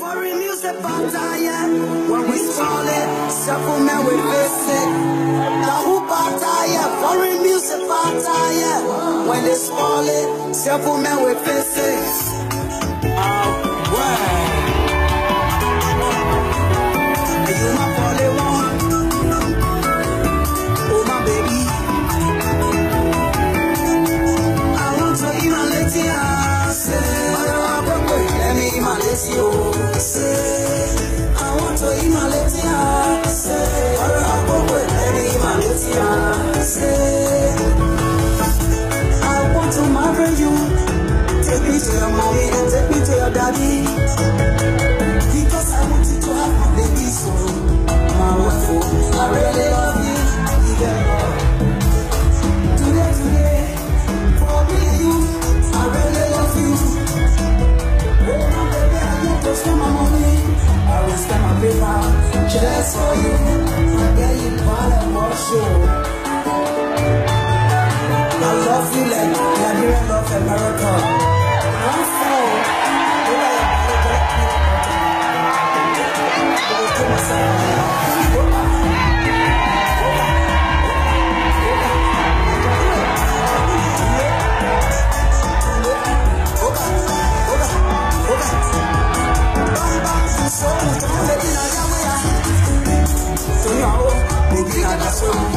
Foreign music battalion, when we start it, settlement we face it. The who battalion, foreign music battalion, when they spoil it, settlement we face it. I want to eat my say. Lady, say. I want to marry you. Take me to your mommy I you. I love you America. That's